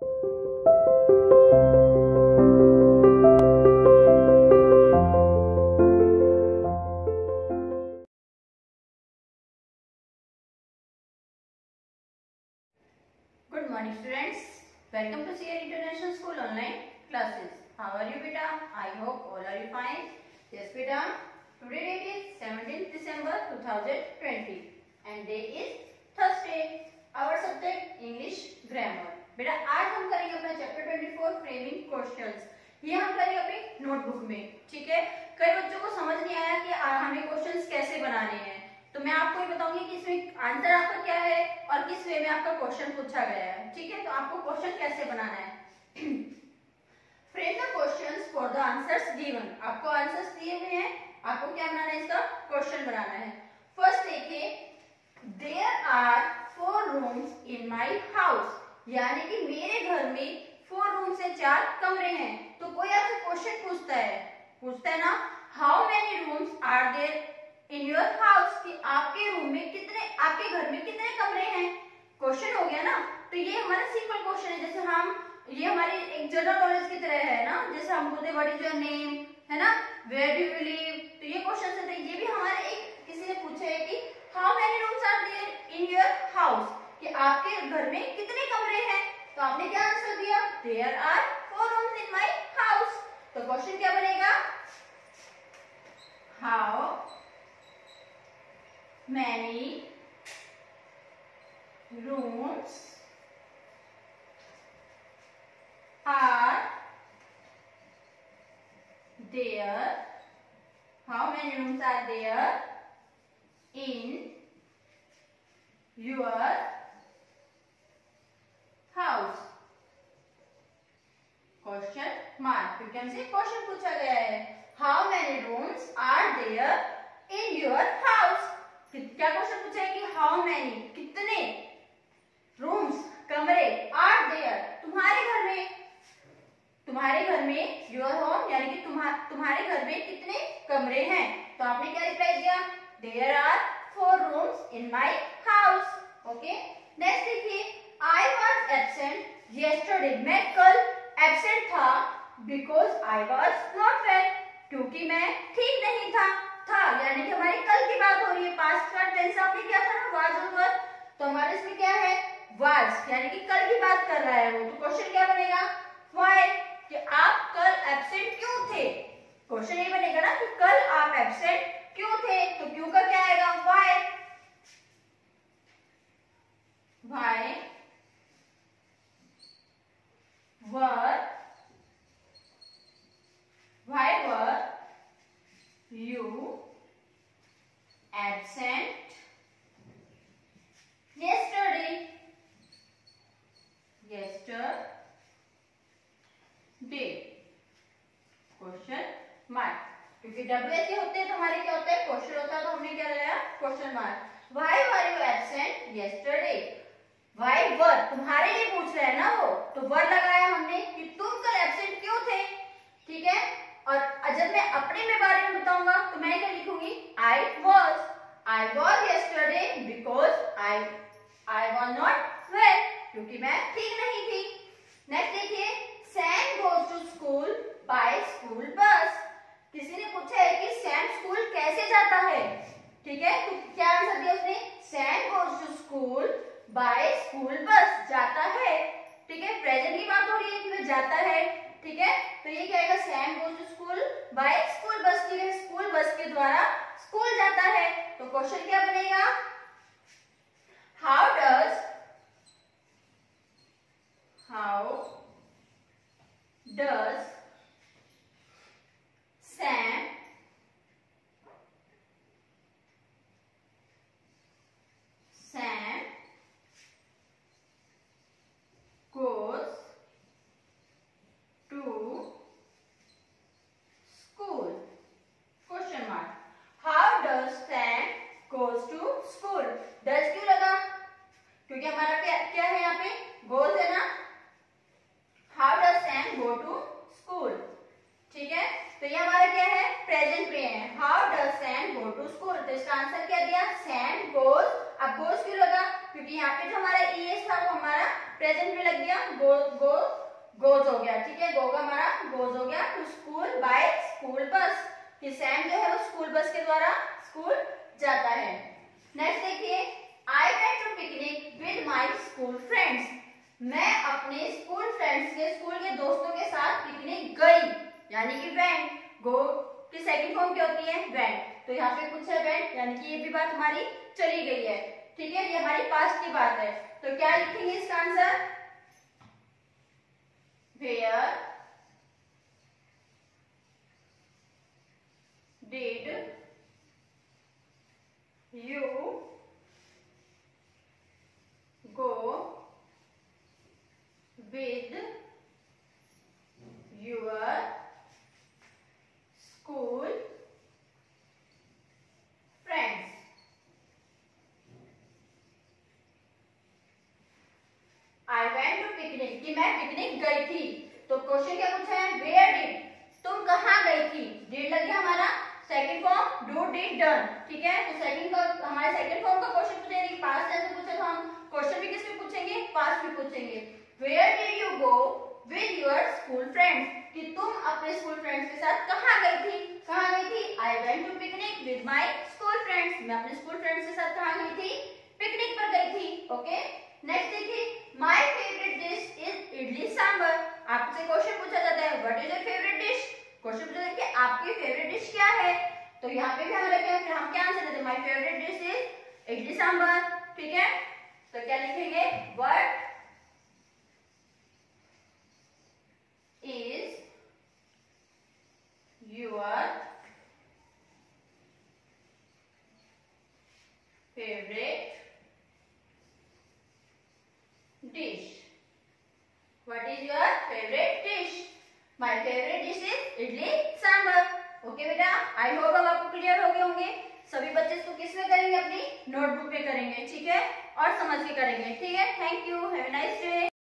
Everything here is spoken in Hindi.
Good morning students. Welcome to CR International School online classes. How are you beta? I hope all are you fine. Yes beta. Today date is 17th December 2020 24 framing questions ये हम करेंगे अपनी नोटबुक में, ठीक है? कई बच्चों को समझ नहीं आया कि हमें क्वेश्चंस कैसे बनाने हैं। तो मैं आपको ये बताऊँगी कि इसमें आंसर आपका क्या है और किस वे में आपका क्वेश्चन पूछा गया है, ठीक है? तो आपको क्वेश्चन कैसे बनाना है? Frame the questions for the answers given आपको आंसर्स दिए हुए हैं, आपको क्या बनाना है इसका? क्वेश्चन बनाना है। फ़र्स्ट देखिए there are four rooms in my house यानी कि मेरे घर में फोर रूम से चार कमरे हैं। तो कोई आपसे क्वेश्चन पूछता है? पूछता है ना how many rooms are there in your house कि आपके रूम में कितने, आपके घर में कितने कमरे हैं? क्वेश्चन हो गया ना? तो ये हमारा सिंपल क्वेश्चन है। जैसे हम, ये हमारी एक जनरल नॉलेज की तरह है ना? जैसे हम बोलते व्हाट इज़ योर नेम है ना? वेयर डू यू लिव तो ये क्वेश्चन थे ये भी हमारे एक किसी ने पूछा है कि how many rooms are there in your house कि आपके घर में कितने कमरे हैं? तो आपने क्या आंसर दिया? There are four rooms in my house तो क्वेश्चन क्या बनेगा? How many rooms are there how many rooms are there in your question mark क्योंकि हमसे क्वेश्चन पूछा गया है। How many rooms are there in your house क्या क्वेश्चन पूछा है कि हाउ मैनी कितने रूम्स कमरे आर देयर तुम्हारे घर में? तुम्हारे घर में योर होम यानी कि तुम्हा, तुम्हारे घर में कितने कमरे हैं? तो आपने क्या रिप्लाई दिया there are four rooms in my house okay next देखिए आई वाज एब्सेंट यस्टरडे मैं कल एब्सेंट था because I was not well क्योंकि मैं ठीक नहीं था था, यानी कि हमारी कल की बात हो रही है पास्ट का टेंस आपने क्या था ना वाज और वर तो हमारे इसमें क्या है? वाज यानी कि कल की बात कर रहा है वो तो क्वेश्चन क्या बनेगा? व्हाई कि आप कल एब्सेंट क्यों थे? क्वेश्चन ये बनेगा ना कि कल आप एब्सेंट क्यों थे? तो क्यों का क्या आएगा? Why why were why were you absent yesterday yesterday question mark W के होते हैं तो हमारे क्या होता है? क्वेश्चन होता है तो हमने क्या लगाया? Question mark why were you absent yesterday why were तुम्हारे लिए पूछ रहा है ना वो? तो वर लगाया हमने कि तुम कल एबसेंट क्यों थे? ठीक है? और जब मैं अपने में बारे में बताऊँगा तो मैं क्या लिखूँगी I was I was yesterday because I I was not well क्योंकि मैं ठीक नहीं थी नेक्स्ट देखिए Sam goes to school by school bus किसी ने पूछा है कि सैम स्कूल कैसे जाता है ठीक है? तो क्या आंसर दिया उसने? Sam goes to school by school bus जाता है। ठीक है? प्रेजेंट की बात हो रही है कि वह जाता है। ठीक है? तो ये क्या आएगा? Sam goes to school by school bus ठीक है? स्कूल बस के द्वारा स्कूल जाता है। तो क्वेश्चन क्या बनेगा? How does how does Sam Sam goes to school question mark how does sam goes to school does क्यों लगा क्योंकि हमारा क्या क्या है यहाँ पे goes है ना how does sam go to school ठीक है तो ये हमारा क्या है प्रेजेंट में है how does Sam go to school तो इसका आंसर क्या दिया सैम गोज अब गोज क्यों लगा क्योंकि यहाँ पे जो हमारा ईएस था वो हमारा प्रेजेंट में लग गया गो गो गोज हो गया, ठीक है? गो का हमारा गोज हो गया टू स्कूल बाय स्कूल बस कि सैम जो है वो स्कूल बस के द्वारा स्कूल जाता है। नेक्स्ट देखिए I went to picnic with my school friends मैं अपने स्कूल फ्रेंड्स के स्कूल के दोस्तों के साथ पिकनिक गई, यानी कि वेंट गो की सेकंड फॉर्म क्या होती है? वेंट तो यहाँ पे कुछ है वेंट यानी कि ये भी बात हमारी चली गई है है। ये हमारी पास्ट की बात है। तो क्या लिखेंगे इसका answer where did you go with your school friends I went to picnic कि मैं पिकनिक गई थी तो क्वेश्चन क्या पूछा है वेयर डिड तुम कहाँ गई थी डिड लग गया हमारा second form do did done, ठीक है? तो सेकंड का, हमारे सेकंड फॉर्म का क्वेश्चन पूछा है पास्ट टेंस में पूछा तो हम क्वेश्चन भी किसमें पूछेंगे? पास्ट में पूछेंगे। Where did you go with your school friends कि तुम अपने स्कूल फ्रेंड्स के साथ कहाँ गई थी? कहाँ गई थी? I went to picnic with my school friends मैं अपने स्कूल फ्रेंड्स के साथ कहाँ गई थी? पिकनिक पर गई थी ओके नेक्स्ट देखिए my favourite dish is idli sambar आपसे क्वेश्चन पूछा जाता है what is your favourite dish question पूछा जाता है कि आपकी फेवरेट डिश क्या है? तो यहाँ पे क्या लिखे फिर हम क्या आंसर देते my favourite dish is idli sambar ठीक है? तो क्या लिखेंगे? What is your favourite dish what is your favourite dish my favourite dish is idli sambar okay बेटा? आई होप अब आपको क्लियर हो गए होंगे। सभी बच्चे इसको किसमें करेंगे? अपनी नोटबुक में करेंगे, ठीक है? और समझ के करेंगे, ठीक है? Thank you have nice day